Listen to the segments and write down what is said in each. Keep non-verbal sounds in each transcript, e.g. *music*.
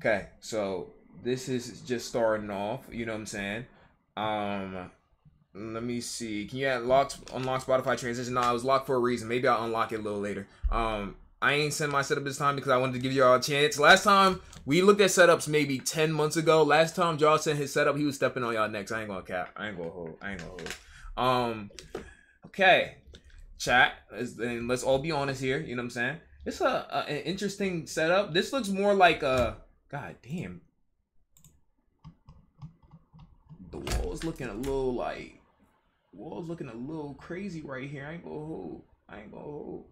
Okay, so this is just starting off. You know what I'm saying? Um, let me see. Can you unlock unlock Spotify transition? No, I was locked for a reason. Maybe I'll unlock it a little later. Um, I ain't sent my setup this time because I wanted to give y'all a chance. Last time we looked at setups maybe 10 months ago. Last time Josh sent his setup, he was stepping on y'all next. I ain't gonna cap. I ain't gonna hold. I ain't gonna hold. Um, okay, chat, and let's all be honest here. You know what I'm saying? It's a, a an interesting setup. This looks more like a god damn. The wall's looking a little like wall's looking a little crazy right here. I ain't gonna hold. I ain't gonna hold.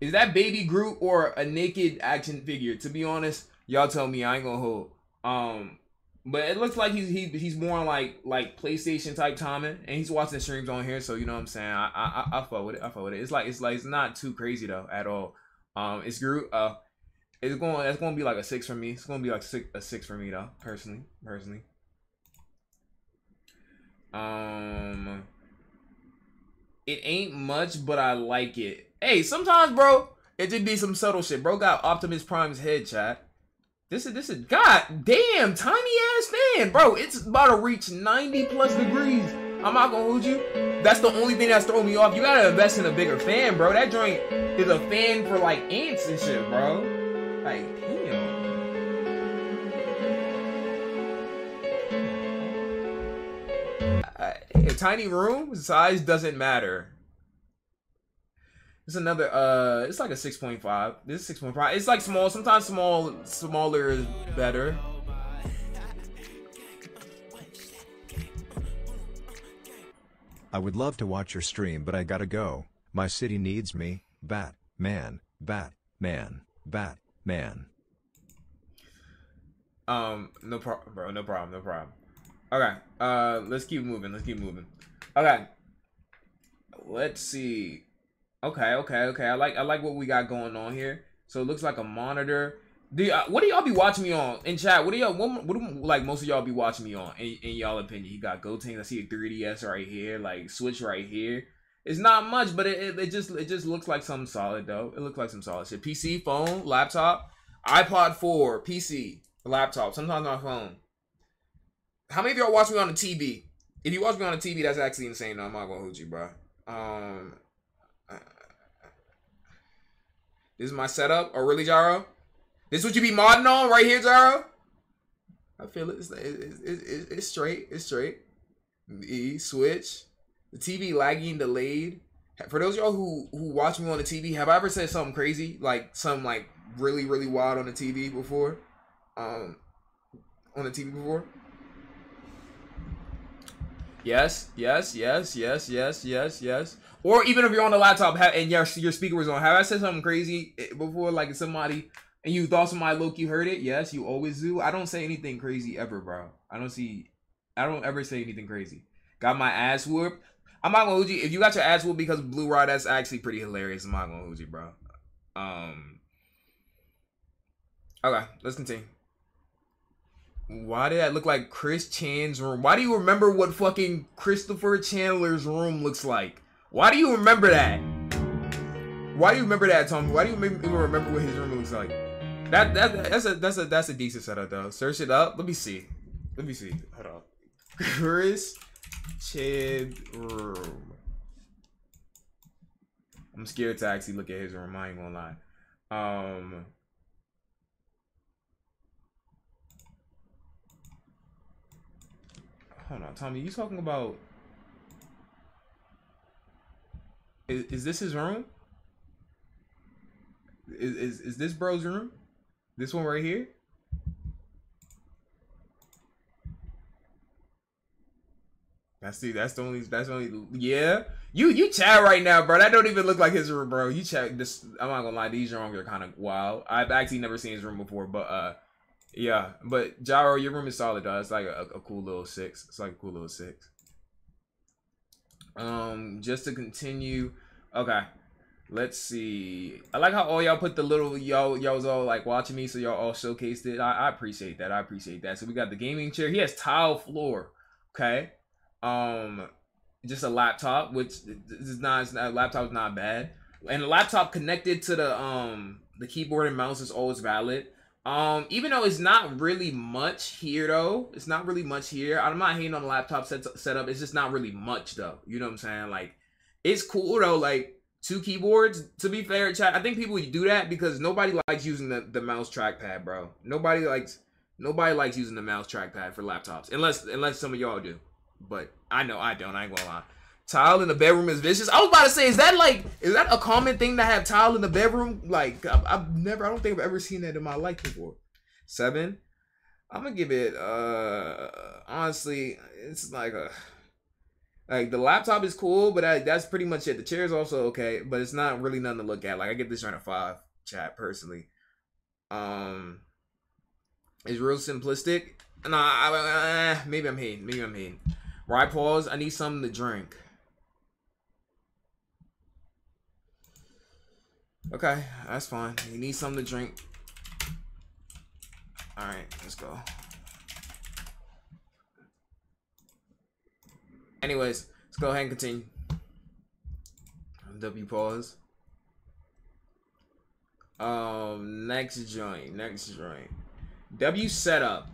Is that Baby Groot or a naked action figure? To be honest, y'all tell me. I ain't gonna hold. Um, but it looks like he's he, he's more like like PlayStation type timing, and he's watching streams on here, so you know what I'm saying. I I I, I fuck with it. I fuck with it. It's like it's like it's not too crazy though at all. Um, it's Groot. Uh, it's going it's gonna be like a six for me. It's gonna be like six a six for me though, personally. Personally. Um, it ain't much, but I like it. Hey, sometimes, bro, it just be some subtle shit. Bro got Optimus Prime's head, chat. This is this is god damn tiny ass fan, bro. It's about to reach 90 plus degrees. I'm not gonna hold you. That's the only thing that's throwing me off. You gotta invest in a bigger fan, bro. That joint is a fan for like ants and shit, bro. Like. Uh, a tiny room size doesn't matter. It's another uh it's like a 6.5. This is 6.5. It's like small. Sometimes small smaller is better. I would love to watch your stream but I gotta go. My city needs me. Bat, man, bat, man, bat, man. Um, no problem, bro. No problem. No problem. Okay. Uh, let's keep moving. Let's keep moving. Okay. Let's see. Okay. Okay. Okay. I like. I like what we got going on here. So it looks like a monitor. Do y- uh, what do y'all be watching me on in chat? What do y'all? What, what do like most of y'all be watching me on? In, in y'all opinion, you got Gotenks. I see a 3ds right here. Like Switch right here. It's not much, but it, it, it just it just looks like something solid though. It looks like some solid shit. PC, phone, laptop, iPod 4, PC, laptop. Sometimes my phone. How many of y'all watch me on the TV? If you watch me on the TV, that's actually insane. No, I'm not gonna hold you, bro. Um, this is my setup. Oh, really, Jaro? This is what you be modding on right here, Jaro? I feel it. It's, it's straight. It's straight. E switch. The TV lagging, delayed. For those y'all who who watch me on the TV, have I ever said something crazy like some like really really wild on the TV before? Um, on the TV before? Yes, yes, yes, yes, yes, yes, yes. Or even if you're on the laptop and your your speaker was on, have I said something crazy eh, before, like somebody, and you thought somebody look you heard it? Yes, you always do. I don't say anything crazy ever, bro. I don't see, I don't ever say anything crazy. Got my ass whooped. I'm not gonna hold. If you got your ass whooped because Blueryai, that's actually pretty hilarious. I'm not gonna hold bro. Um. Okay, let's continue. Why did that look like Chris Chan's room? Why do you remember what fucking Christopher Chandler's room looks like? Why do you remember that? Why do you remember that, Tom? Why do you even remember what his room looks like? That that that's a that's a that's a decent setup though. Search it up. Let me see. Let me see. Hold on. *laughs* Chris Chan room. I'm scared to actually look at his room. I ain't gonna lie. Um. Hold on, Tommy. You talking about? Is, is this his room? Is, is is this bro's room? This one right here? That's the that's the only that's the only yeah. You you chat right now, bro. That don't even look like his room, bro. You chat this. I'm not gonna lie, these rooms are kind of wild. I've actually never seen his room before, but uh, yeah. But Gyro, your room is solid, though. It's like a, a cool little six. It's like a cool little six. Um, just to continue, okay. Let's see. I like how all y'all put the little y'all y'all was all like watching me, so y'all all showcased it. I, I appreciate that. I appreciate that. So we got the gaming chair. He has tile floor. Okay. Um, just a laptop, which is not, not laptop is not bad, and a laptop connected to the um the keyboard and mouse is always valid. Um, even though it's not really much here though, it's not really much here. I'm not hating on the laptop set setup. It's just not really much though. You know what I'm saying? Like, it's cool though. Like two keyboards. To be fair, chat. I think people do that because nobody likes using the, the mouse trackpad, bro. Nobody likes nobody likes using the mouse trackpad for laptops, unless unless some of y'all do. But I know I don't. I ain't gonna lie. Tile in the bedroom is vicious. I was about to say, is that like, is that a common thing to have tile in the bedroom? Like, I've, I've never, I don't think I've ever seen that in my life before. Seven. I'm gonna give it. uh Honestly, it's like a. Like the laptop is cool, but I, that's pretty much it. The chair is also okay, but it's not really nothing to look at. Like I give this joint a five. Chat personally. Um, it's real simplistic. Nah, I, I, uh, maybe I'm hating. Maybe I'm hating. Right pause. I need something to drink. Okay, that's fine. You need something to drink. Alright, let's go. Anyways, let's go ahead and continue. W pause. Um, next joint, next joint. W setup.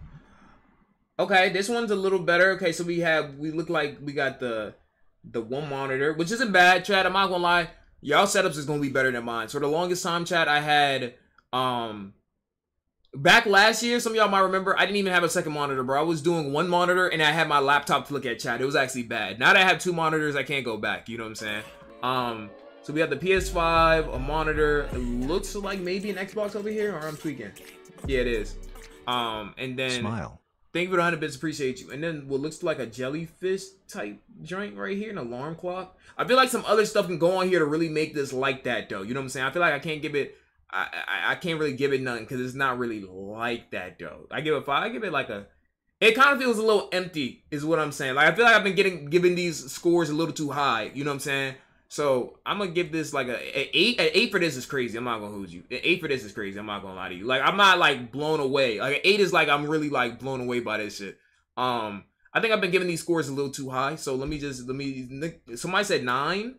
Okay, this one's a little better. Okay, so we have we look like we got the the one monitor, which isn't bad, Chad. I'm not gonna lie. Y'all setups is gonna be better than mine. So the longest time, Chad, I had um back last year, some of y'all might remember, I didn't even have a second monitor, bro. I was doing one monitor and I had my laptop to look at chat. It was actually bad. Now that I have two monitors, I can't go back. You know what I'm saying? Um, so we have the PS5, a monitor. It looks like maybe an Xbox over here, or I'm tweaking. Yeah, it is. Um, and then Smile. Thank you for the 100 bits. Appreciate you. And then what looks like a jellyfish type joint right here, an alarm clock. I feel like some other stuff can go on here to really make this like that, though. You know what I'm saying? I feel like I can't give it. I I, I can't really give it none because it's not really like that, though. I give it five. I give it like a. It kind of feels a little empty, is what I'm saying. Like I feel like I've been getting giving these scores a little too high. You know what I'm saying? So I'm gonna give this like a, a eight. An eight for this is crazy. I'm not gonna hold you. An eight for this is crazy. I'm not gonna lie to you. Like I'm not like blown away. Like an eight is like I'm really like blown away by this shit. Um, I think I've been giving these scores a little too high. So let me just let me. Somebody said nine.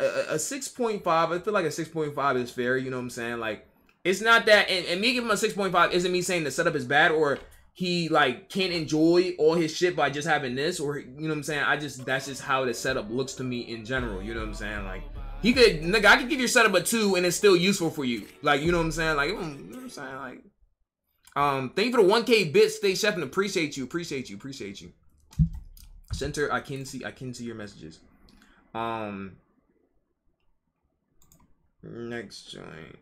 A, a six point five. I feel like a six point five is fair. You know what I'm saying? Like it's not that. And, and me giving him a six point five isn't me saying the setup is bad or he like can't enjoy all his shit by just having this or you know what I'm saying? I just that's just how the setup looks to me in general you know what I'm saying? Like he could nigga I could give your setup a two and it's still useful for you. Like you know what I'm saying? Like you know what I'm saying? Like um thank you for the 1k bit, stay chef and appreciate you appreciate you appreciate you. Center I can see I can see your messages. Um next joint.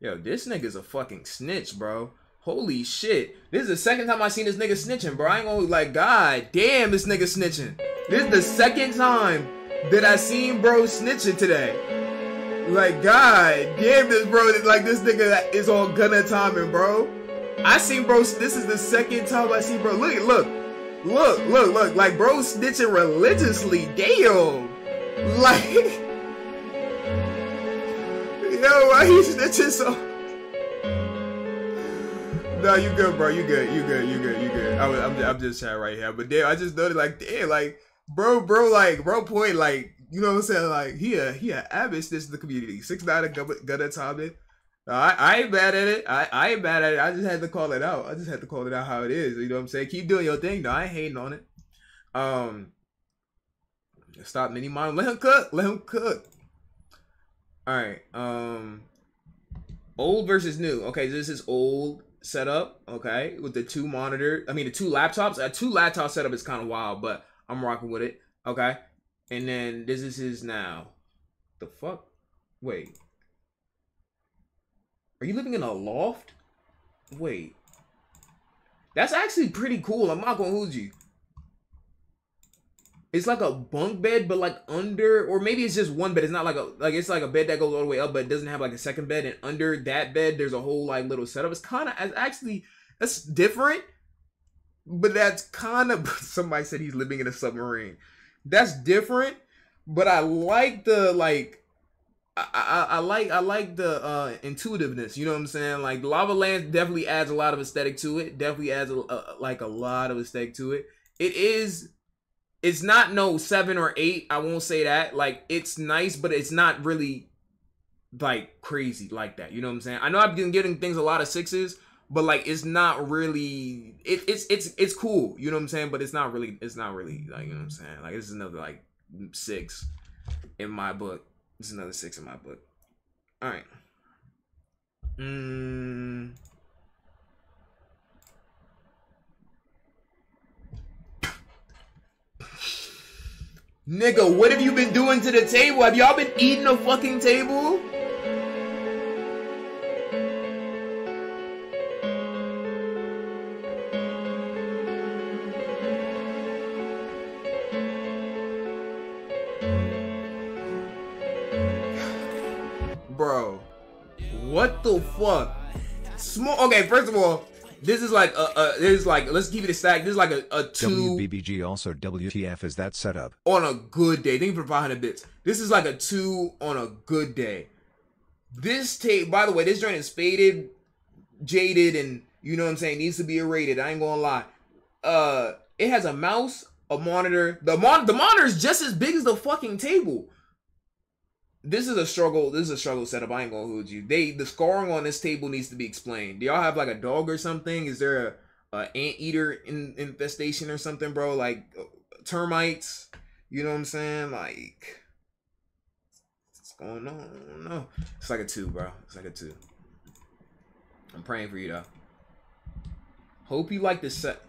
Yo this nigga's a fucking snitch bro Holy shit. This is the second time I seen this nigga snitching, bro. I ain't gonna like, god damn, this nigga snitching. This is the second time that I seen bro snitching today. Like, god damn this bro, like this nigga is on gunner timing, bro. I seen bro, this is the second time I see bro. Look, look, look, look, look, like bro snitching religiously. Damn. Like, *laughs* yo, why he snitching so no, you good, bro. You good. You good. You good. You good. I am I'm, just chatting right here. But damn, I just noticed, like, damn, like, bro, bro, like, bro, point, like, you know what I'm saying? Like, he a he a this in the community. Six nine a gunner Tomlin. I, I ain't mad at it. I, I ain't mad at it. I just had to call it out. I just had to call it out how it is. You know what I'm saying? Keep doing your thing, though. I ain't hating on it. Um, stop mini mom. Let him cook. Let him cook. All right. Um, old versus new. Okay, this is old setup, okay, with the two monitor. I mean, the two laptops. A two laptop setup is kind of wild, but I'm rocking with it, okay. And then this is his now. The fuck? Wait. Are you living in a loft? Wait. That's actually pretty cool. I'm not gonna hold you. It's like a bunk bed, but like under, or maybe it's just one bed. It's not like a like it's like a bed that goes all the way up, but it doesn't have like a second bed. And under that bed, there's a whole like little setup. It's kind of actually that's different, but that's kind of *laughs* somebody said he's living in a submarine. That's different, but I like the like I, I, I, like I like the uh, intuitiveness. You know what I'm saying? Like Lava Land definitely adds a lot of aesthetic to it. Definitely adds a, a, like a lot of aesthetic to it. It is it's not no seven or eight. I won't say that. Like it's nice, but it's not really like crazy like that. You know what I'm saying? I know I've been getting things a lot of sixes, but like it's not really it, it's it's it's cool. You know what I'm saying? But it's not really it's not really like you know what I'm saying. Like this is another like six in my book. Is another six in my book. All right. Mm. Nigga, what have you been doing to the table? Have y'all been eating the fucking table? Bro, what the fuck? Small. Okay, first of all, this is like a, a this is like let's give it a stack. This is like a, a two WBBG also WTF is that setup? on a good day. Thank you for 500 bits. This is like a two on a good day. This tape, by the way, this joint is faded, jaded, and you know what I'm saying needs to be rated. I ain't gonna lie. Uh, it has a mouse, a monitor. The mon the monitor is just as big as the fucking table. This is a struggle. This is a struggle setup. I ain't gonna hold you. They the scoring on this table needs to be explained. Do y'all have like a dog or something? Is there a, a anteater in, infestation or something, bro? Like uh, termites? You know what I'm saying? Like, what's going on? No. It's like a two, bro. It's like a two. I'm praying for you though. Hope you like this set.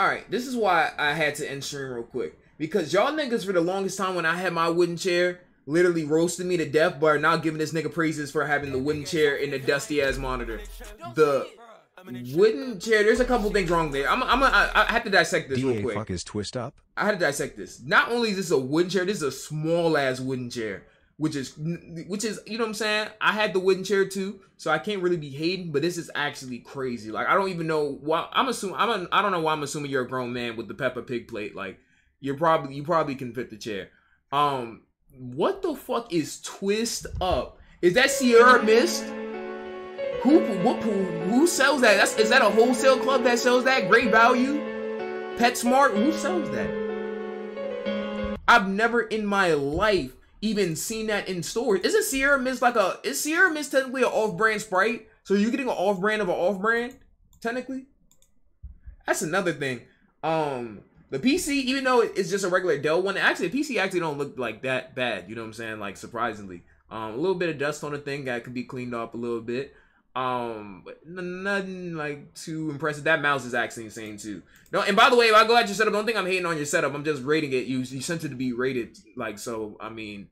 All right, this is why I had to end stream real quick because y'all niggas for the longest time when I had my wooden chair literally roasted me to death, but are now giving this nigga praises for having the wooden chair and the dusty ass monitor. The wooden chair, there's a couple things wrong there. I'm, I'm, I, I have to dissect this real quick. fuck is twist up? I had to dissect this. Not only is this a wooden chair, this is a small ass wooden chair, which is which is you know what I'm saying. I had the wooden chair too, so I can't really be hating. But this is actually crazy. Like I don't even know why. I'm assuming I'm a, I don't know why I'm assuming you're a grown man with the Peppa Pig plate. Like you're probably you probably can fit the chair. Um, what the fuck is twist up? Is that Sierra Mist? Who what who, sells that? That's is that a wholesale club that sells that? Great value. PetSmart. Who sells that? I've never in my life even seen that in stores. Isn't Sierra Mist like a is Sierra Mist technically an off-brand sprite? So you're getting an off-brand of an off-brand, technically? That's another thing. Um the PC, even though it's just a regular Dell one, actually the PC actually don't look like that bad. You know what I'm saying? Like surprisingly. Um a little bit of dust on the thing that could be cleaned up a little bit. Um, nothing like too impressive. That mouse is actually insane too. No, and by the way, if I go at your setup, don't think I'm hating on your setup. I'm just rating it. You you sent it to be rated, like so. I mean,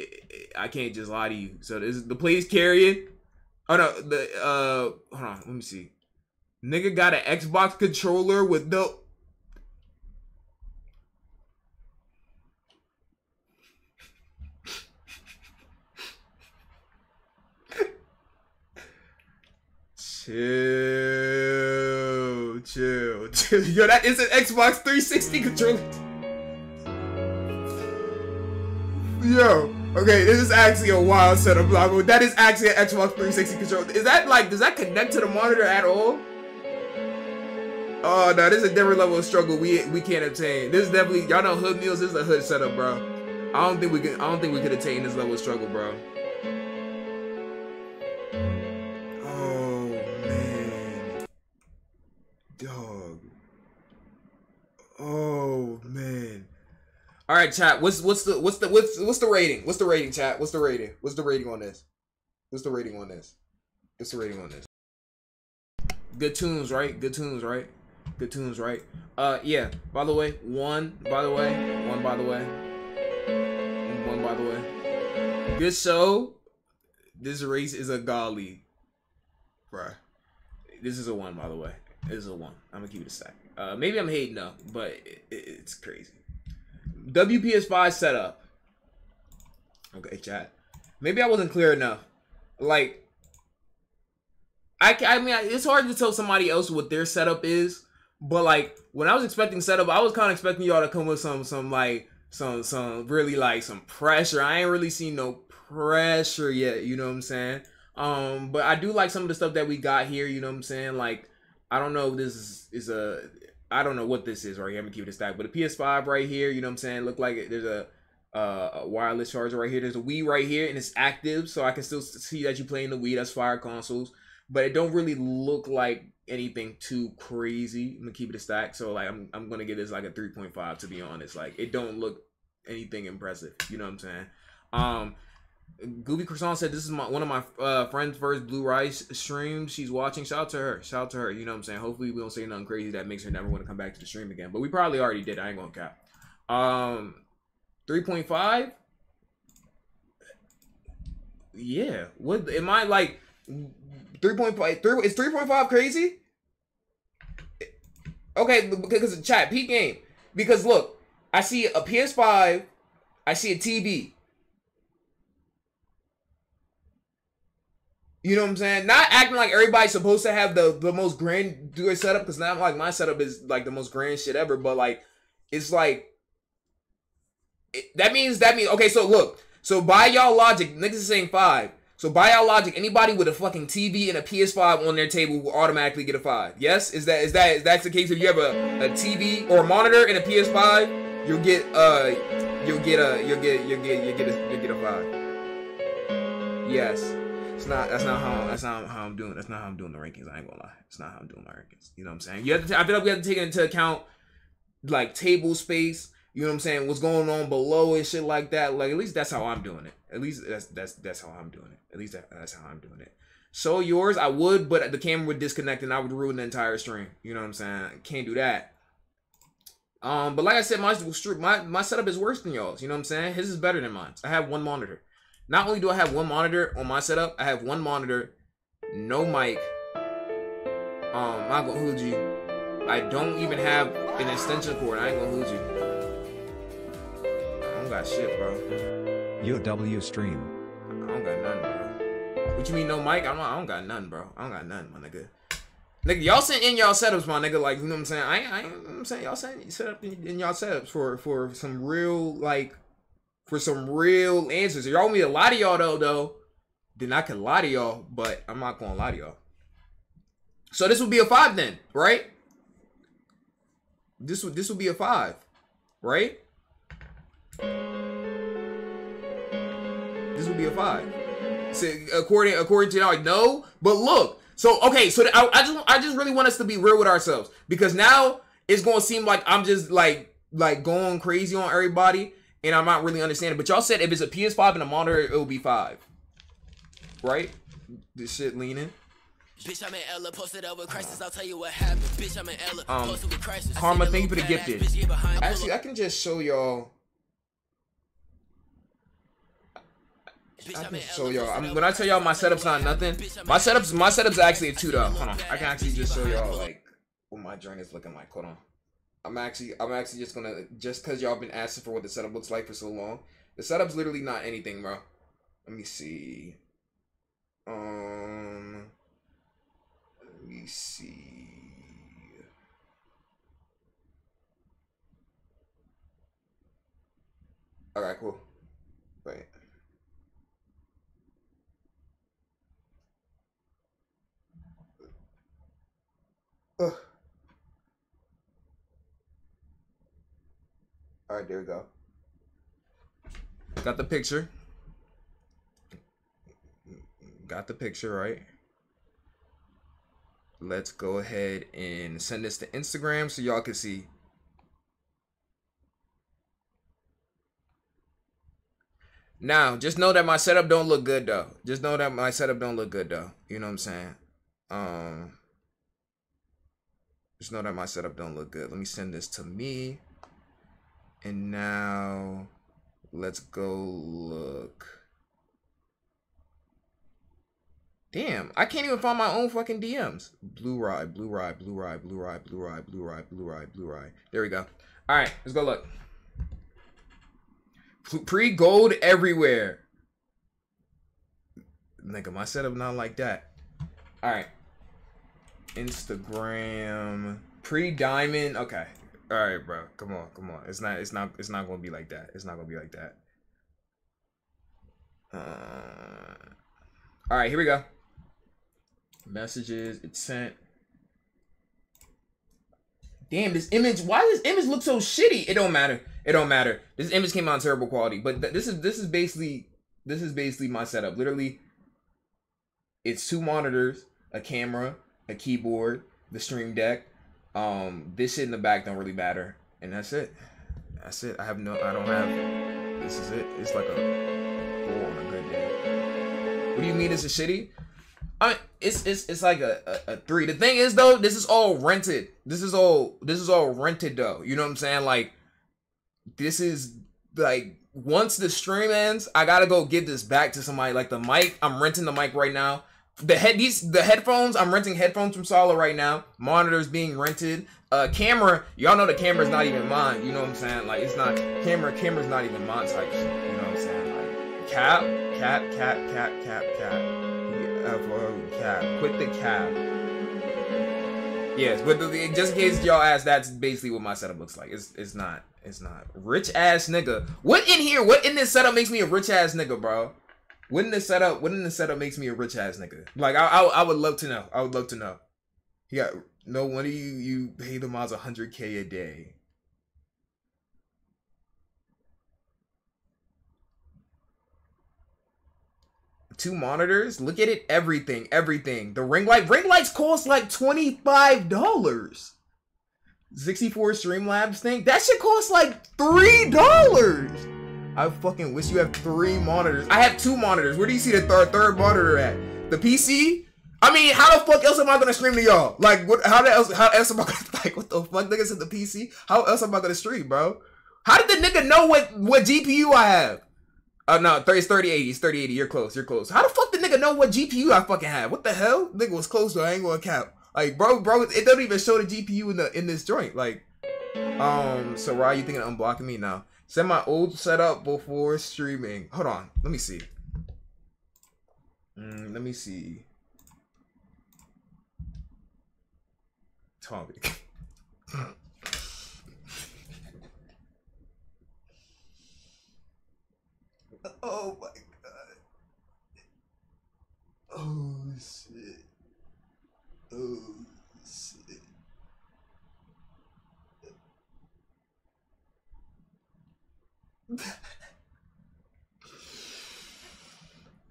i I can't just lie to you. So this the plays carrying. Oh no, the uh, hold on, let me see. Nigga got an Xbox controller with no. Chill, chill, chill. *laughs* Yo, that is an Xbox 360 controller. Yo, okay, this is actually a wild setup. Like, That is actually an Xbox 360 controller. Is that like, does that connect to the monitor at all? Oh no, this is a different level of struggle we we can't obtain. This is definitely y'all know hood meals. This is a hood setup, bro. I don't think we can. I don't think we could attain this level of struggle, bro. Dog. Oh man. All right, chat. What's what's the what's the what's what's the rating? What's the rating, chat? What's the rating? What's the rating on this? What's the rating on this? What's the rating on this? Good tunes, right? Good tunes, right? Good tunes, right? Uh, yeah. By the way, one. By the way, one. By the way, one. By the way. Good show. This race is a golly, bruh. This is a one, by the way. Is a one. I'm gonna keep it a stack. Uh, maybe I'm hating though, but it, it, it's crazy. WPS5 setup. Okay, chat. Maybe I wasn't clear enough. Like, I, I mean, it's hard to tell somebody else what their setup is, but like when I was expecting setup, I was kind of expecting y'all to come with some, some like, some, some really like some pressure. I ain't really seen no pressure yet. You know what I'm saying? Um, but I do like some of the stuff that we got here. You know what I'm saying? Like, I don't know if this is, a, I don't know what this is right here. I'm gonna keep it a stack, but a PS5 right here. You know what I'm saying? Look like there's a uh, a wireless charger right here. There's a Wii right here, and it's active, so I can still see that you playing the Wii. That's fire consoles, but it don't really look like anything too crazy. I'm gonna keep it a stack, so like I'm I'm gonna give this like a 3.5 to be honest. Like it don't look anything impressive. You know what I'm saying? Um, Gooby Croissant said this is my one of my uh, friends' first Blueryai stream. She's watching. Shout out to her. Shout out to her. You know what I'm saying? Hopefully we don't say nothing crazy that makes her never want to come back to the stream again. But we probably already did. I ain't gonna cap. Um, 3.5? Yeah. What am I like 3.5 3 is 3.5 crazy? Okay, because chat, peak game. Because look, I see a PS5, I see a TV. You know what I'm saying? Not acting like everybody's supposed to have the, the most grand setup, because not like my setup is like the most grand shit ever, but like it's like that means that means okay. So look, so by y'all logic, niggas is saying five. So by y'all logic, anybody with a fucking TV and a PS5 on their table will automatically get a five. Yes, is that is that is that the case? If you have a, a TV or a monitor and a PS5, you'll get uh you'll get a you'll get you'll get you'll get a you'll get a five. Yes. It's not. That's not how. That's not how I'm doing. That's not how I'm doing the rankings. I ain't gonna lie. It's not how I'm doing my rankings. You know what I'm saying? You have to. I feel like we have to take into account like table space you know what I'm saying? What's going on below and shit like that. Like at least that's how I'm doing it. At least that's that's that's how I'm doing it. At least that, that's how I'm doing it. Show yours, I would, but the camera would disconnect and I would ruin the entire stream. You know what I'm saying? Can't do that. Um, but like I said, my my my setup is worse than y'all's. You know what I'm saying? His is better than mine. I have one monitor. Not only do I have one monitor on my setup, I have one monitor, no mic. Um, I'm gonna hold you. I don't even have an extension cord. I ain't gonna hold you I don't got shit, bro. Yo, W stream. I don't got nothing, bro. What you mean no mic? I don't, I don't got nothing, bro. I don't got nothing, my nigga. Nigga, y'all sent in y'all setups, my nigga. Like, you know what I'm saying? I, I, you know what I'm saying y'all sent set up in, in y'all setups for for some real like for some real answers. Y'all want me to lie to y'all though, though, then I can lie to y'all, but I'm not gonna lie to y'all. So this would be a five then, right? This would this would be a five, right? This would be a five. So according according to y'all, no, but look. So okay, so I, I just I just really want us to be real with ourselves because now it's gonna seem like I'm just like like going crazy on everybody and I'm not really understanding. But y'all said if it's a PS5 and a monitor, it will be five, right? This shit leaning. Bitch, I'm in Ella, posted over crisis. I'll tell you what happened. Bitch, I'm in Ella, um, posted with crisis. Karma, thank you for the gifted. Actually, I can just show y'all I can show y'all. I'm, when I tell y'all my setup's not nothing, my setup's my setup's actually a two though. Hold on, I can actually just show y'all like what my joint is looking like. Hold on. I'm actually I'm actually just gonna just cause y'all been asking for what the setup looks like for so long. The setup's literally not anything, bro. Let me see. Um. Let me see. All right, cool. Wait. All right, there we go. Got the picture. Got the picture, right? Let's go ahead and send this to Instagram so y'all can see. Now, just know that my setup don't look good though. Just know that my setup don't look good though. You know what I'm saying? Um just know that my setup don't look good. Let me send this to me. And now let's go look. Damn, I can't even find my own fucking DMs. Blue ride, blue ride, blue ride, blue ride, blue ride, blue ride, blue ride, blue ride. There we go. All right, let's go look. Pre-gold everywhere. Nigga, my setup not like that. All right. Instagram pre-diamond. Okay. All right, bro. Come on, come on. It's not. It's not. It's not gonna be like that. It's not gonna be like that. Uh, all right, here we go. Messages. It's sent. Damn, this image. Why does this image look so shitty? It don't matter. It don't matter. This image came out in terrible quality, but th this is this is basically this is basically my setup. Literally, it's two monitors, a camera, a keyboard, the stream deck. Um, this shit in the back don't really matter, and that's it. That's it. I have no. I don't have. This is it. It's like a four on a good day. What do you mean? It's a shitty? I it's it's it's like a, a, a, three. The thing is though, this is all rented. This is all this is all rented though. You know what I'm saying? Like this is like once the stream ends, I gotta go give this back to somebody. Like the mic, I'm renting the mic right now the head these the headphones i'm renting headphones from sala right now. Monitors being rented. Uh camera y'all know the camera's not even mine you know what i'm saying? Like it's not camera camera's not even mine type shit you know what i'm saying? Like cap cap cap cap cap cap. Cap. Quit the cap. Yes but the, just in case y'all ask that's basically what my setup looks like. It's it's not it's not. Rich ass nigga. What in here what in this setup makes me a rich ass nigga bro wouldn't the setup? Wouldn't the setup makes me a rich ass nigga? Like I, I, I would love to know. I would love to know. Yeah, no one of you you pay the miles hundred k a day. Two monitors. Look at it. Everything. Everything. The ring light. Ring lights cost like twenty five dollars. 64 Streamlabs thing. That should cost like three dollars. I fucking wish you have three monitors. I have two monitors. Where do you see the third third monitor at? The PC? I mean, how the fuck else am I gonna stream to y'all? Like, what? How the else? How else am I gonna *laughs* like? What the fuck, niggas in the PC? How else am I gonna stream, bro? How did the nigga know what what GPU I have? Oh uh, no, 30, it's 3080. It's 3080. You're close. You're close. How the fuck the nigga know what GPU I fucking have? What the hell? Nigga was close, though. I ain't gonna cap. Like, bro, bro, it don't even show the GPU in the in this joint. Like, um, so why are you thinking of unblocking me now? Set my old setup before streaming. Hold on. Let me see. Mm, let me see. Topic. *laughs* oh my god. Oh shit. Oh.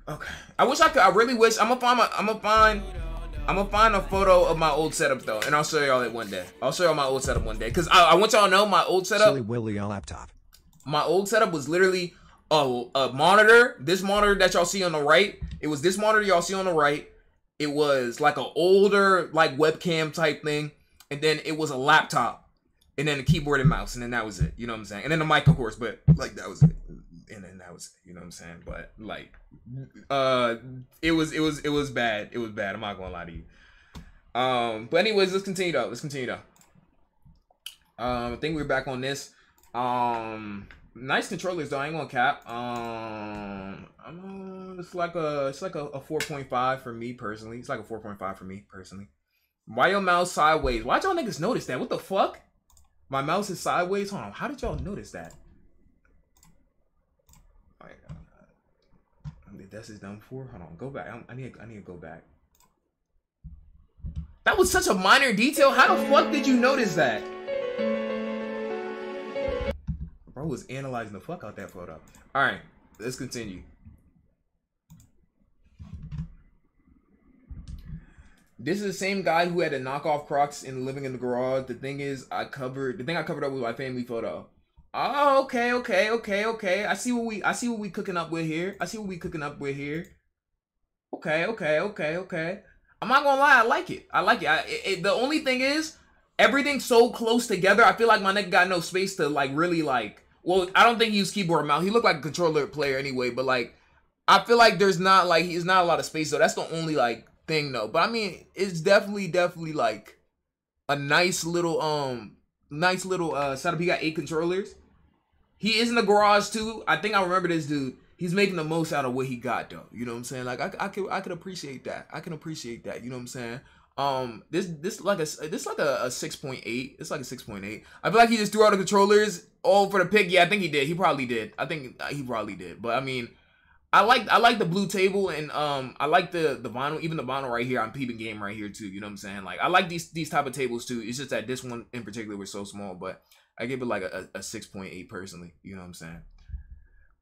Okay. I wish I could. I really wish. I'm gonna find my. I'm gonna find. I'm gonna find a photo of my old setup though, and I'll show y'all it one day. I'll show y'all my old setup one day, cause I, I want y'all to know my old setup. Silly Willy on laptop. My old setup was literally a, a monitor. This monitor that y'all see on the right. It was this monitor y'all see on the right. It was like an older like webcam type thing, and then it was a laptop and then the keyboard and mouse, and then that was it. You know what I'm saying? And then the mic, of course, but like that was it. And then that was it. You know what I'm saying? But like, uh, it was it was it was bad. It was bad. I'm not gonna lie to you. Um, but anyways, let's continue though. Let's continue though. Um, I think we're back on this. Um, nice controllers though. I ain't gonna cap. Um, I'm, it's like a it's like a, a 4.5 for me personally. It's like a 4.5 for me personally. Why your mouse sideways? Why y'all niggas notice that? What the fuck? My mouse is sideways. Hold on. How did y'all notice that? Uh, Alright. That's his done for. Hold on. Go back. I need. I need to go back. That was such a minor detail. How the fuck did you notice that? Bro was analyzing the fuck out that photo. All right. Let's continue. This is the same guy who had a knockoff Crocs in living in the garage. The thing is, I covered the thing I covered up with my family photo. Oh, okay, okay, okay, okay. I see what we I see what we cooking up with here. I see what we cooking up with here. Okay, okay, okay, okay. I'm not gonna lie, I like it. I like it. I, it, it the only thing is, everything's so close together. I feel like my nigga got no space to like really like. Well, I don't think he used keyboard mouse. He looked like a controller player anyway. But like, I feel like there's not like he's not a lot of space. So that's the only like thing though. But I mean, it's definitely definitely like a nice little um nice little uh setup. He got eight controllers. He is in the garage too. I think I remember this dude. He's making the most out of what he got though. You know what I'm saying? Like I, I can I can appreciate that. I can appreciate that. You know what I'm saying? Um, this this like a this like a, a six point eight. It's like a six point eight. I feel like he just threw out the controllers all for the pick. Yeah, I think he did. He probably did. I think he probably did. But I mean, I like I like the blue table and um I like the the vinyl even the vinyl right here. I'm peeping game right here too. You know what I'm saying? Like I like these these type of tables too. It's just that this one in particular was so small, but I give it like a, a six point eight personally. You know what I'm saying?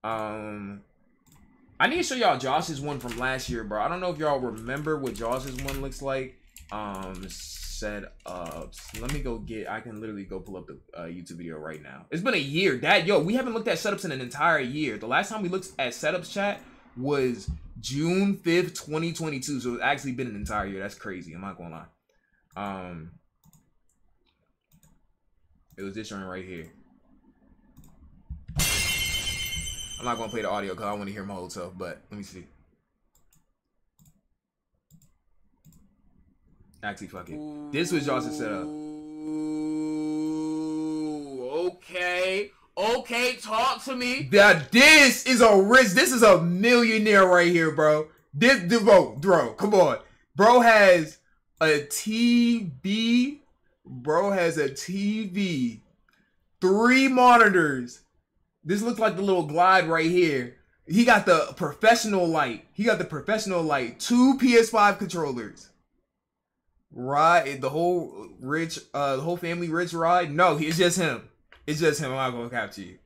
Um, I need to show y'all Josh's one from last year, bro. I don't know if y'all remember what Josh's one looks like. Um, setups. Let me go get. I can literally go pull up the uh, YouTube video right now. It's been a year. That yo, we haven't looked at setups in an entire year. The last time we looked at setups chat was June fifth, twenty twenty two. So it's actually been an entire year. That's crazy. I'm not gonna lie. Um, it was this one right here. I'm not gonna play the audio because I want to hear my old self. But let me see. Actually, fuck it. This was Josh's setup. Okay. Okay, talk to me. That this is a rich. This is a millionaire right here, bro. This, this bro, bro, come on, bro has a TV. Bro has a TV, three monitors. This looks like the little glide right here. He got the professional light. He got the professional light. Two PS5 controllers ride the whole rich uh the whole family rich ride no it's just him. It's just him. I'm not gonna capture you.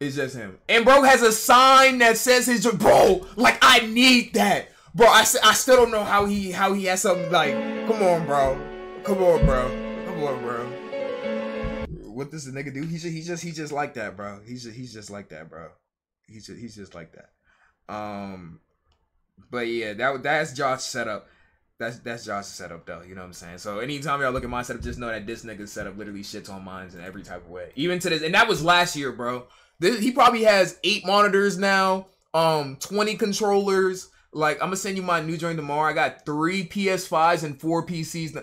It's just him. And bro has a sign that says his bro like i need that. Bro i, I still don't know how he how he has something like come on bro. Come on bro. Come on bro. What does the nigga do? He's just he just he just like that bro. He's just he's just like that bro. He's just he's just like that. Um but yeah that that's josh's setup that's that's Josh's setup though. You know what I'm saying? So anytime y'all look at my setup, just know that this nigga's setup literally shits on mines in every type of way. Even to this, and that was last year, bro. This, he probably has eight monitors now, um, 20 controllers. Like I'm gonna send you my new joint tomorrow. I got three PS5s and four PCs.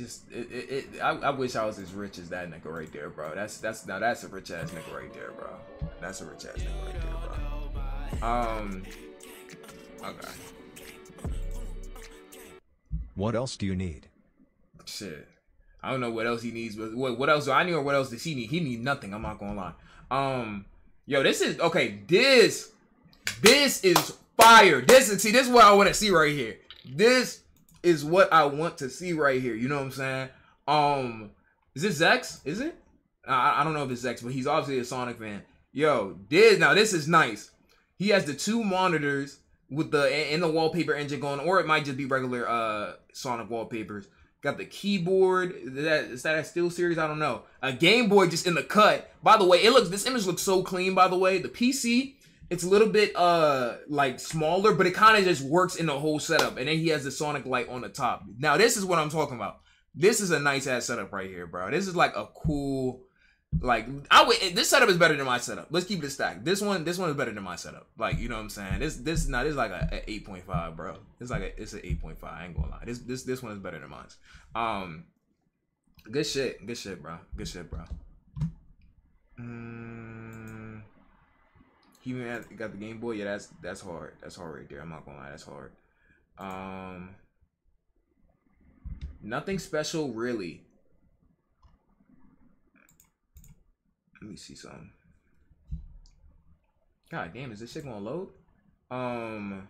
just it, it, it I, I, wish I was as rich as that nigga right there, bro. That's that's now that's a rich ass nigga right there, bro. That's a rich ass nigga right there, bro. Um, okay. What else do you need? Shit, I don't know what else he needs, but what what else do I need or what else does he need? He need nothing. I'm not gonna lie. Um, yo, this is okay. This this is fire. This is see this is what I want to see right here. This is what I want to see right here. You know what I'm saying? Um, is this Zex? Is it? I, I don't know if it's Zex, but he's obviously a Sonic fan. Yo, this now this is nice. He has the two monitors with the in the wallpaper engine going, or it might just be regular uh Sonic wallpapers. Got the keyboard. Is that is that a SteelSeries? I don't know. A Game Boy just in the cut. By the way, it looks. This image looks so clean. By the way, the PC it's a little bit uh like smaller, but it kind of just works in the whole setup. And then he has the sonic light on the top. Now this is what I'm talking about. This is a nice ass setup right here, bro. This is like a cool like I would this setup is better than my setup. Let's keep it stacked. This one this one is better than my setup. Like, you know what I'm saying? This this now this is like a, a 8.5, bro. It's like a it's an 8.5. I ain't gonna lie. This this this one is better than mine. Um good shit. Good shit, bro. Good shit, bro. Mm. He even got the Game Boy. Yeah, that's that's hard. That's hard right there. I'm not gonna lie, that's hard. Um, nothing special really. Let me see something. God damn, is this shit gonna load? Um,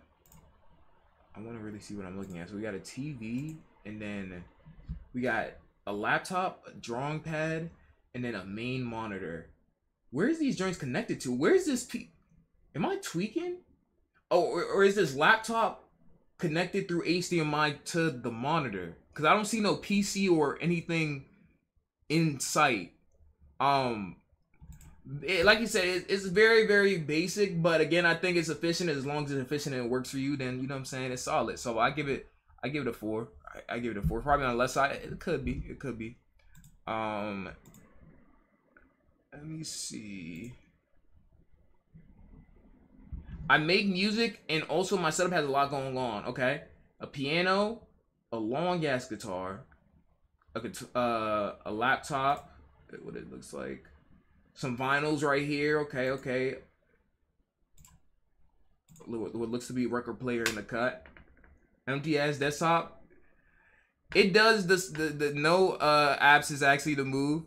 I want to really see what I'm looking at. So we got a TV, and then we got a laptop, a drawing pad, and then a main monitor. Where's these joints connected to? Where's this? P- Am I tweaking? Oh, or, or is this laptop connected through HDMI to the monitor? Because I don't see no PC or anything in sight. Um, it, like you said, it, it's very, very basic. But again, I think it's efficient. As long as it's efficient and it works for you, then you know what I'm saying. It's solid. So I give it, I give it a four. I, I give it a four. Probably on the left side. It could be. It could be. Um, let me see. I make music and also my setup has a lot going on. Okay, a piano, a long ass guitar, a uh, a laptop. What it looks like. Some vinyls right here. Okay, okay. What looks to be record player in the cut. Empty ass desktop. It does this the, the no uh apps is actually the move.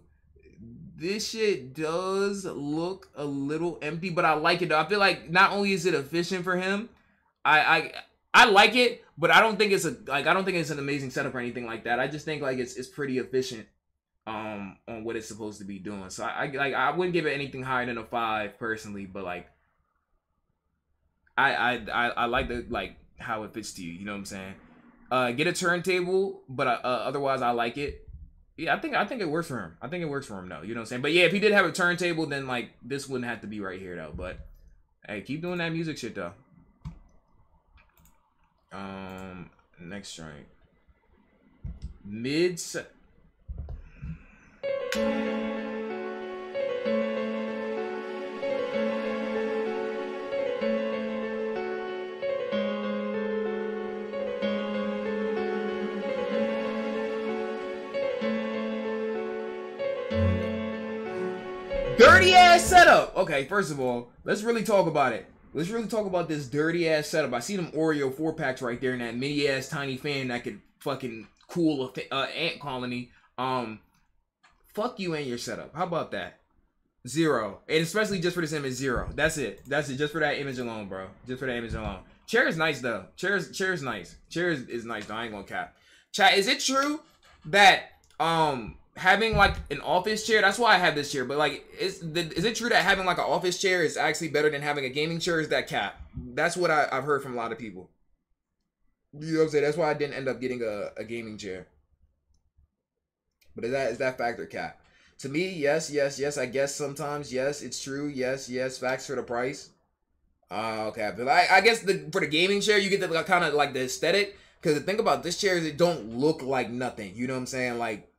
This shit does look a little empty, but I like it though. I feel like not only is it efficient for him, I I I like it, but I don't think it's a like I don't think it's an amazing setup or anything like that. I just think like it's it's pretty efficient um on what it's supposed to be doing. So I, I like I wouldn't give it anything higher than a five personally, but like I I I, I like the like how it fits to you. You know what I'm saying? Uh, get a turntable, but uh, uh, otherwise I like it. Yeah, I think I think it works for him. I think it works for him though. You know what I'm saying? But yeah, if he did have a turntable, then like this wouldn't have to be right here though. But hey, keep doing that music shit though. Um, next joint. Mid. Dirty ass setup. Okay, first of all, let's really talk about it. Let's really talk about this dirty ass setup. I see them Oreo four packs right there in that mini ass tiny fan that could fucking cool a uh, ant colony. Um, fuck you and your setup. How about that? Zero, and especially just for this image, zero. That's it. That's it. Just for that image alone, bro. Just for that image alone. Chair is nice though. Chair is chair is nice. Chair is, is nice though. I ain't gonna cap. Chat, is it true that um having like an office chair that's why i have this chair but like is the, is it true that having like an office chair is actually better than having a gaming chair is that cap? That's what I, i've heard from a lot of people. You know what i'm saying? That's why i didn't end up getting a, a gaming chair. But is that is that factor cap? To me yes yes yes i guess sometimes yes it's true yes yes facts for the price. Uh, okay but I, I guess the for the gaming chair you get the kind of like the aesthetic because the thing about this chair is it don't look like nothing you know what i'm saying? Like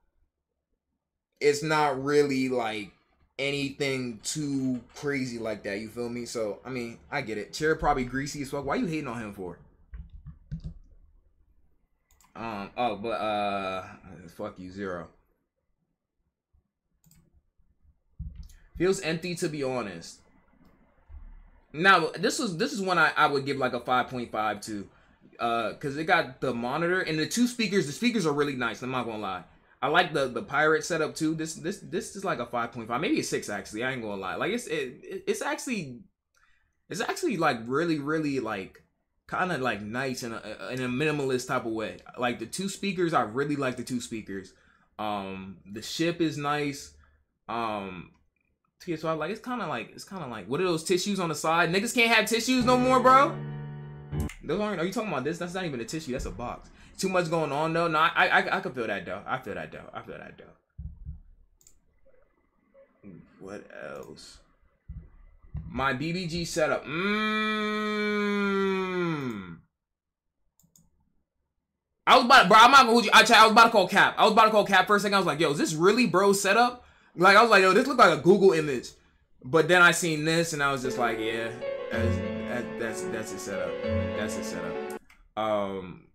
it's not really like anything too crazy like that. You feel me? So I mean, I get it. Chair probably greasy as fuck. Why you hating on him for? Um. Oh, but uh, fuck you, zero. Feels empty to be honest. Now this was this is one I, I would give like a five point five to, uh, cause it got the monitor and the two speakers. The speakers are really nice. I'm not gonna lie. I like the the pirate setup too. This this this is like a five point five, maybe a six actually. I ain't gonna lie. Like it's it, it's actually it's actually like really really like kind of like nice in a in a minimalist type of way. Like the two speakers, I really like the two speakers. Um, the ship is nice. Um, so I like it's kind of like it's kind of like what are those tissues on the side? Niggas can't have tissues no more, bro. Those aren't. Are you talking about this? That's not even a tissue. That's a box. Too much going on though. No, I I I can feel that though. I feel that though. I feel that though. What else? My BBG setup. Mmm. I was about, bro. I'm not gonna. I, I was about to call Cap. I was about to call Cap first second. I was like, yo, is this really bro setup? Like, I was like, yo, this looked like a Google image. But then I seen this and I was just like, yeah, that's that's that's a setup. That's a setup. Um,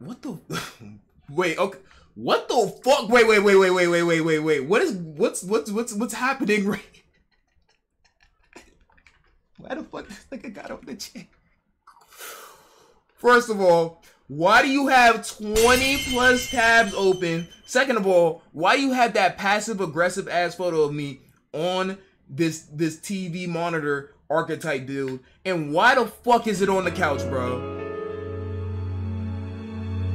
what the? *laughs* wait, okay. What the fuck? Wait, wait, wait, wait, wait, wait, wait, wait, wait. What is what's what's what's what's happening right? *laughs* Why the fuck this nigga got on the chair? First of all, why do you have 20 plus tabs open? Second of all, why you have that passive aggressive ass photo of me on this this TV monitor archetype dude? And why the fuck is it on the couch, bro?